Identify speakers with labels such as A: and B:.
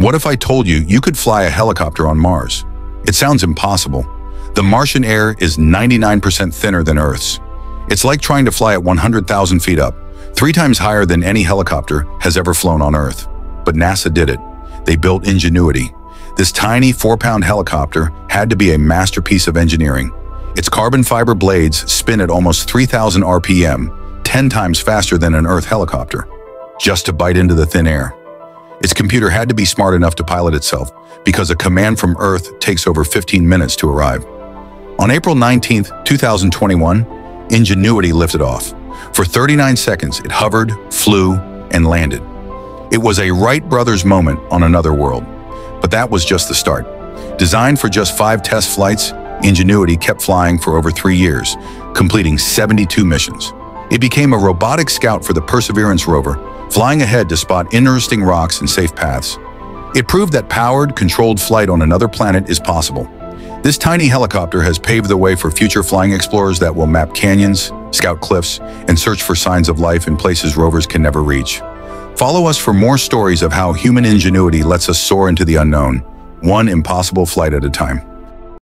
A: What if I told you you could fly a helicopter on Mars? It sounds impossible. The Martian air is 99% thinner than Earth's. It's like trying to fly at 100,000 feet up, three times higher than any helicopter has ever flown on Earth. But NASA did it. They built Ingenuity. This tiny four-pound helicopter had to be a masterpiece of engineering. Its carbon fiber blades spin at almost 3,000 RPM, 10 times faster than an Earth helicopter, just to bite into the thin air. Its computer had to be smart enough to pilot itself because a command from Earth takes over 15 minutes to arrive. On April 19, 2021, Ingenuity lifted off. For 39 seconds, it hovered, flew, and landed. It was a Wright brothers moment on another world. But that was just the start. Designed for just five test flights, Ingenuity kept flying for over three years, completing 72 missions. It became a robotic scout for the Perseverance rover, flying ahead to spot interesting rocks and safe paths. It proved that powered, controlled flight on another planet is possible. This tiny helicopter has paved the way for future flying explorers that will map canyons, scout cliffs, and search for signs of life in places rovers can never reach. Follow us for more stories of how human ingenuity lets us soar into the unknown, one impossible flight at a time.